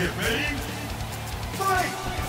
Get ready, fight!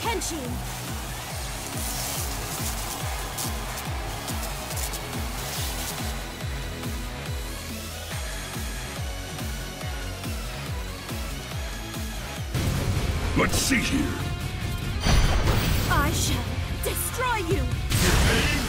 Tenshin! Let's see here. I shall destroy you!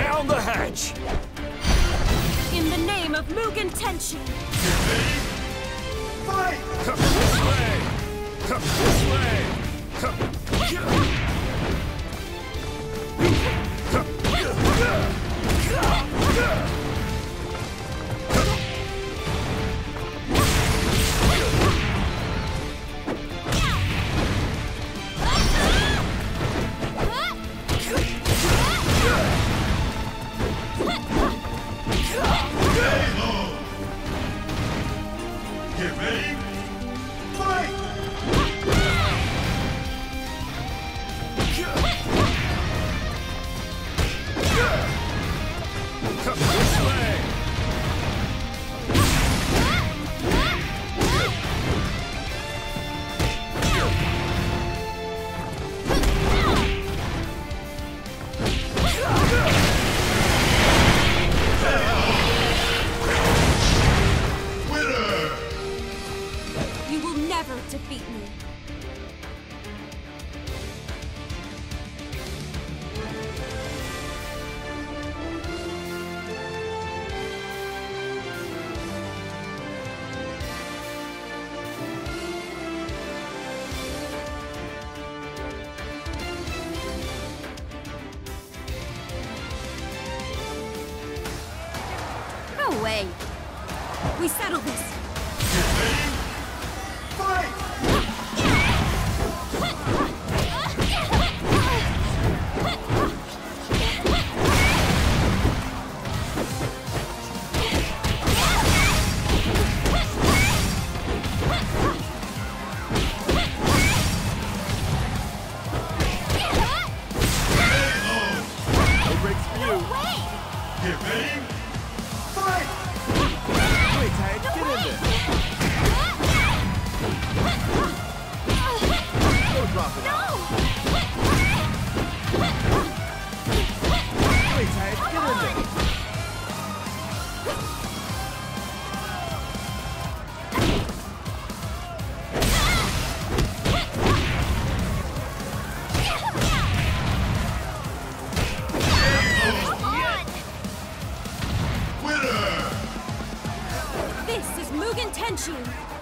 Down the hatch! In the name of Mugen Tenshin! Fight! way! We settle this! Fight! Mugen Tenshin.